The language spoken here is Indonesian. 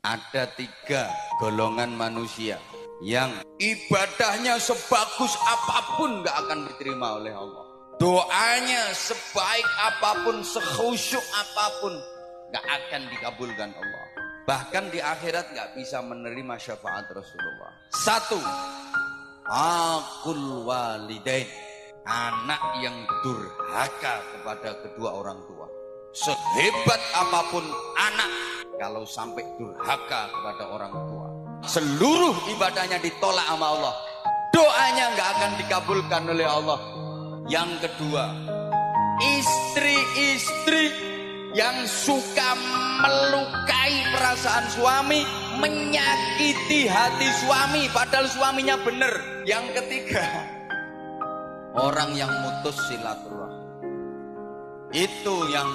ada tiga golongan manusia yang ibadahnya sebagus apa pun gak akan diterima oleh Allah. Doanya sebaik apa pun, sekhusyuk apa pun gak akan dikabulkan Allah. Bahkan di akhirat gak bisa menerima syafaat Rasulullah. Satu, akul walidain. Anak yang durhaka kepada kedua orang tua. Sehebat apa pun anak kalau sampai durhaka kepada orang tua. Seluruh ibadahnya ditolak sama Allah. Doanya nggak akan dikabulkan oleh Allah. Yang kedua, istri-istri yang suka melukai perasaan suami, menyakiti hati suami, padahal suaminya benar. Yang ketiga, orang yang mutus silaturahmi. Itu yang